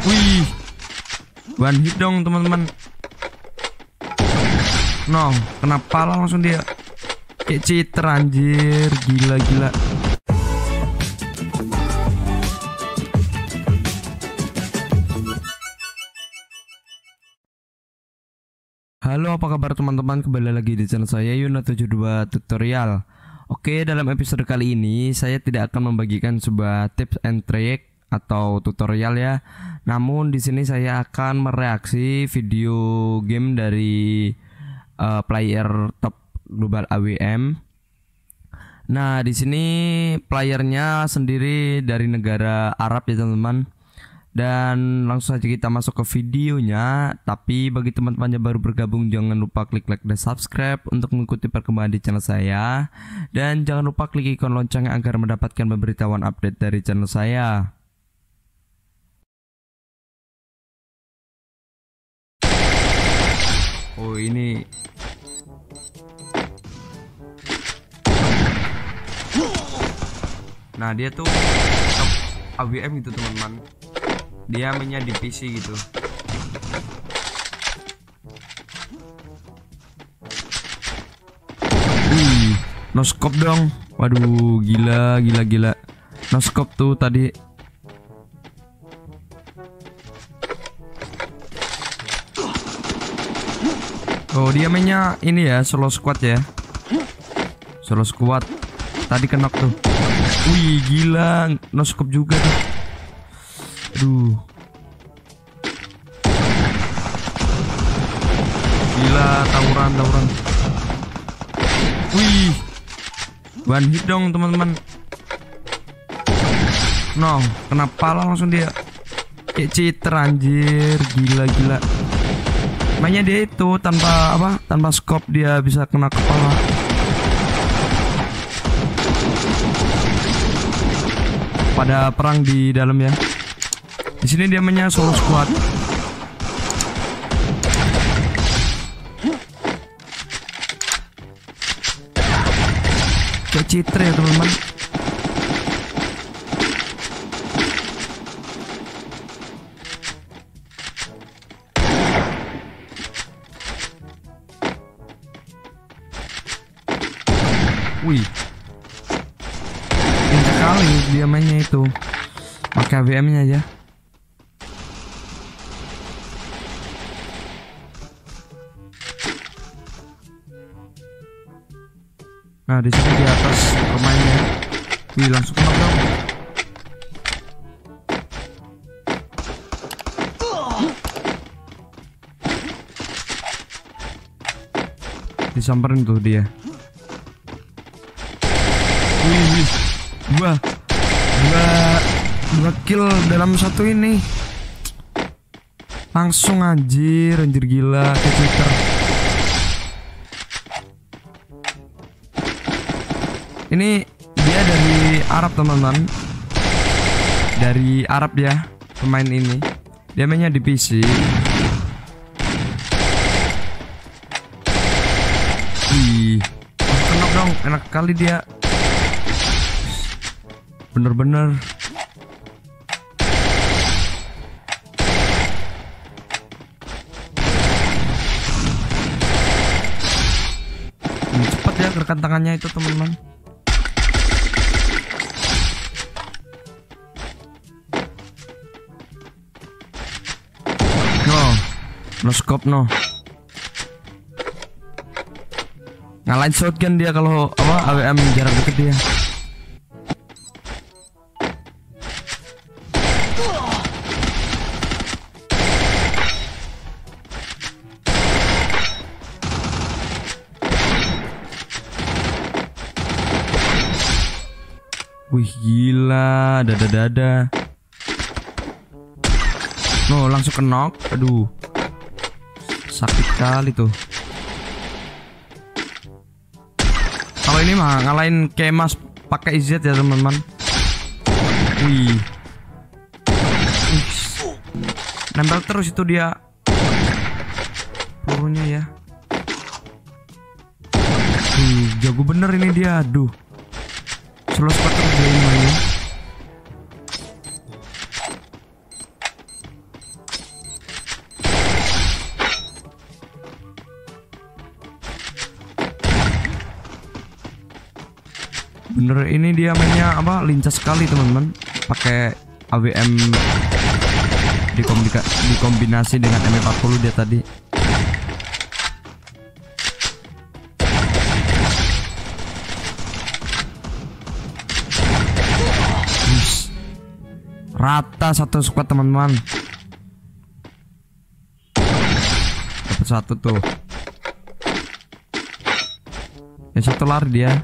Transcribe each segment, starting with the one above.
Wih. One hit dong teman-teman. No, kenapa langsung dia kayak cheater anjir, gila-gila. Halo apa kabar teman-teman kembali lagi di channel saya Yuna72 Tutorial Oke dalam episode kali ini saya tidak akan membagikan sebuah tips and trick atau tutorial ya. Namun di sini saya akan mereaksi video game dari uh, player top global AWM Nah di sini playernya sendiri dari negara Arab ya teman-teman. Dan langsung saja kita masuk ke videonya. Tapi bagi teman-teman yang baru bergabung Jangan lupa klik like dan subscribe Untuk mengikuti perkembangan di channel saya. Dan jangan lupa klik ikon loncengnya Agar mendapatkan pemberitahuan update dari channel saya Oh ini Nah dia tuh AWM itu teman-teman dia mainnya di PC gitu Wih, no dong. Waduh, gila, gila, gila. No tuh tadi. Oh, dia mainnya ini ya, solo squad ya. Solo squad. Tadi kenok tuh. Wih, gila, no scope juga tuh. Aduh. Gila, tawuran, tawuran. Wih. One hit dong, teman-teman. No, kenapa langsung dia kayak cheater anjir, gila gila. Mainnya dia itu tanpa apa? Tanpa scope dia bisa kena kepala. Pada perang di dalam ya. Di sini dia mainnya solo squad. Kayak citra ya teman-teman. Wih. Ini sekali dia mainnya itu. Pakai AVM-nya aja. Nah di sini di atas pemainnya, wih langsung kena dong. Disamperin tuh dia. Wih, dua, dua, dua kill dalam satu ini. Langsung anjir, anjir gila, kayak Ini dia dari Arab teman-teman. Dari Arab ya pemain ini. Dia mainnya di PC. Ih, dong, enak kali dia. Bener-bener. Cepat ya gerakan tangannya itu teman-teman. No scope no. Ngalahin shotgun dia kalau apa AWM jarak deket dia. Wih gila, dada-dada. No, langsung ke knock. Aduh. Sakit kali tuh. Kalau ini mah ngalahin kemas pakai Z ya teman-teman. Wih. Nempel terus itu dia. Pelurunya ya. Wih jago bener ini dia. Aduh 11 beli bener ini dia mainnya apa? Lincah sekali teman-teman. Pakai AWM dikombinasi dengan M40 dia tadi. Rata satu squad teman-teman. Dapat satu tuh. Yang satu lari dia.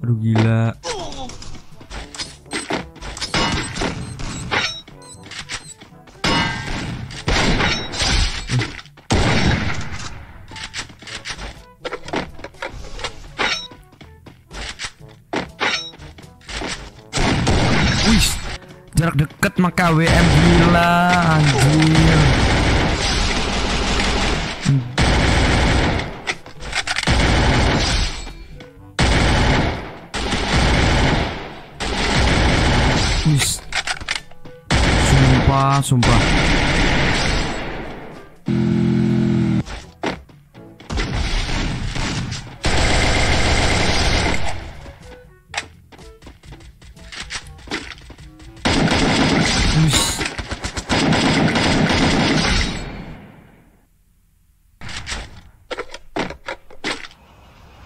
Aduh gila. Dekat maka WM gila anjir. Wis. Sumpah, sumpah.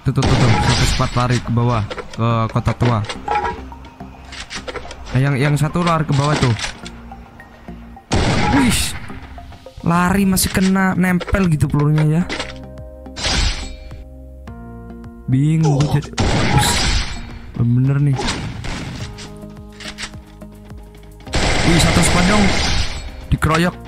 Tuh, tuh, tuh, tuh. Satu cepat lari ke bawah ke kota tua. Nah, yang yang satu lari ke bawah tuh. Wih. Lari masih kena nempel gitu pelurunya ya. Bingung gua jadi. Bener nih. Wih, satu squad. Dikeroyok.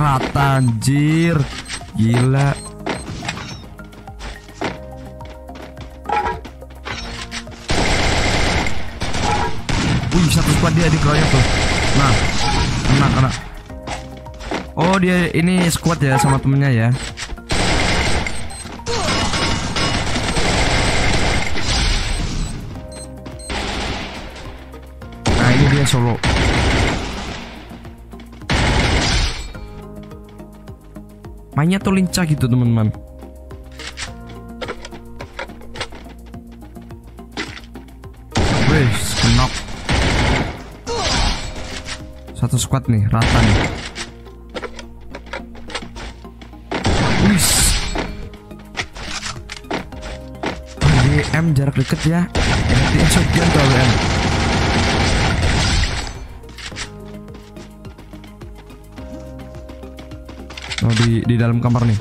Rata anjir. Gila. Wih, satu squad dia dikeroyok tuh. Nah, kena, kena. Oh, dia ini squad ya sama temennya ya. Nah, ini dia solo. Mainnya tuh lincah gitu, teman-teman. Wih, knock. Satu squad nih, rata nih. Jarak deket ya. Nanti shotgun tuh WM. Di di dalam kamar nih.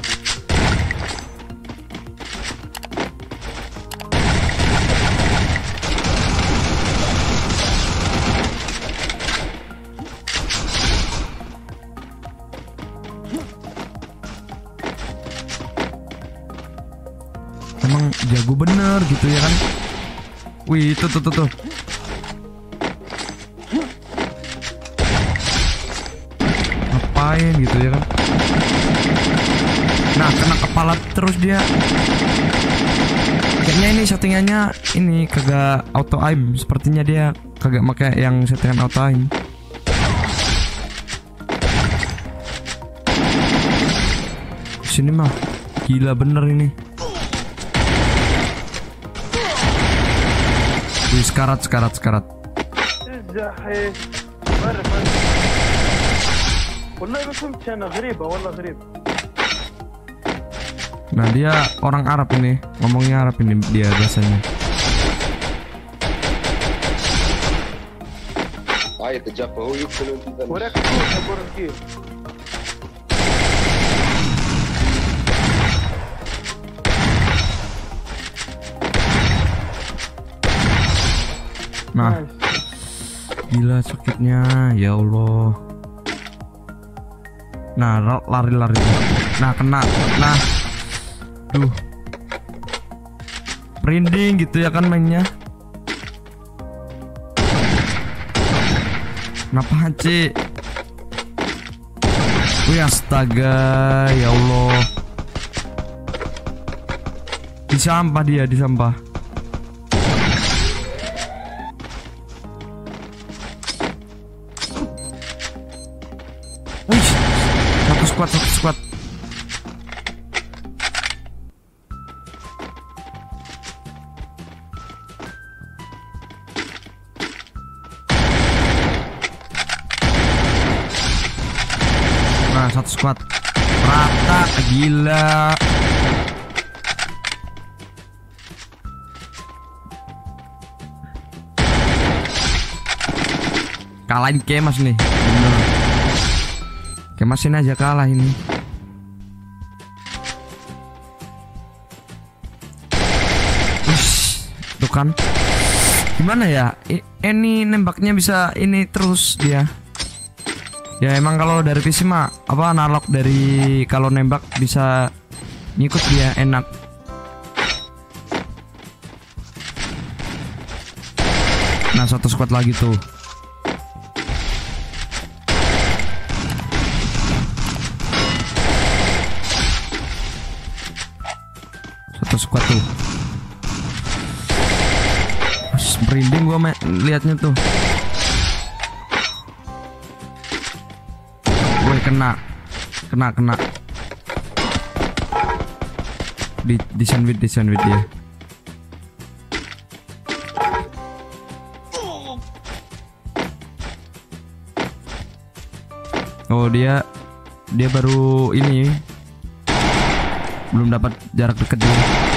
Emang jago bener gitu ya kan? Wih itu tuh tuh tuh. Ngapain gitu ya kan? Nah kena kepala terus dia. Kayaknya ini settingannya ini kagak auto aim. Sepertinya dia kagak pakai yang settingan auto aim. Sini mah gila bener ini. Wih, sekarat, sekarat, sekarat. الزحي مرة والله ما فهمت انا غريبة والله غريبة Nah dia orang Arab ini. Ngomongnya Arab ini dia biasanya. Nah. Gila sakitnya Ya Allah. Nah lari-lari. Nah kena Nah Duh. Merinding gitu ya kan mainnya. Kenapa hace? Wih astaga, ya Allah. Disampah dia, disampah. Wih, satu squad, satu squad. Rata Gila. Kalahin Kemas nih. Bener. Kemasin aja kalah ini. Ush, Tuh kan. Gimana ya? Ini nembaknya bisa ini terus dia Ya emang kalau dari PC mah apa analog dari kalau nembak bisa ngikut dia enak. Nah satu squad lagi tuh. Satu squad tuh. Merinding gua liatnya tuh. Kena Kena kena. Di, di sandwich di sandwich dia. Oh dia Dia baru ini Belum dapat jarak dekat dia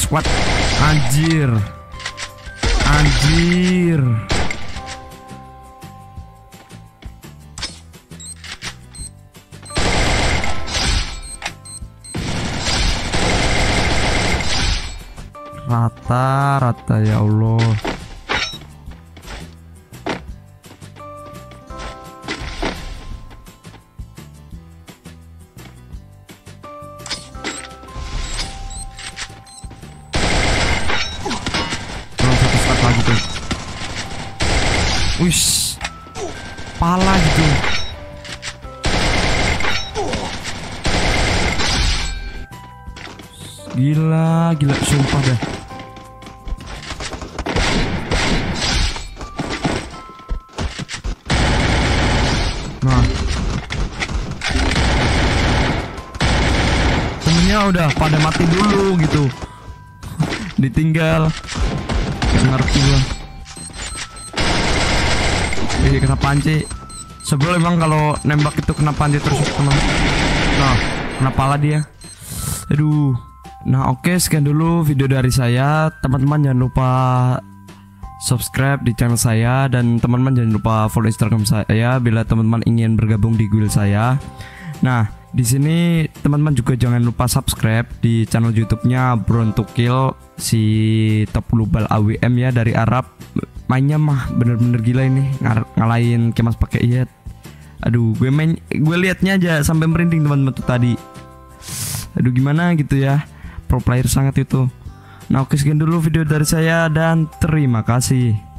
squad. Anjir. Anjir. Rata Rata ya Allah Wis. Pala gitu. Gila, gila sumpah dah. Nah. Temennya udah pada mati dulu gitu. Ditinggal. Ngerti gua. Ini kena panci. Sebelum emang kalau nembak itu kena panci terus kena. Nah, kena pala dia. Aduh. Nah, oke sekian dulu video dari saya. Teman-teman jangan lupa subscribe di channel saya dan teman-teman jangan lupa follow Instagram saya bila teman-teman ingin bergabung di guild saya. Nah, di sini teman-teman juga jangan lupa subscribe di channel YouTube-nya Kill si top global AWM ya dari Arab. Mainnya mah bener-bener gila ini ngalahin kemas pakai iat. Aduh, gue main gue liatnya aja sampai merinding teman-teman tuh tadi. Aduh gimana gitu ya. Pro player sangat itu. Nah, oke sekian dulu video dari saya dan terima kasih.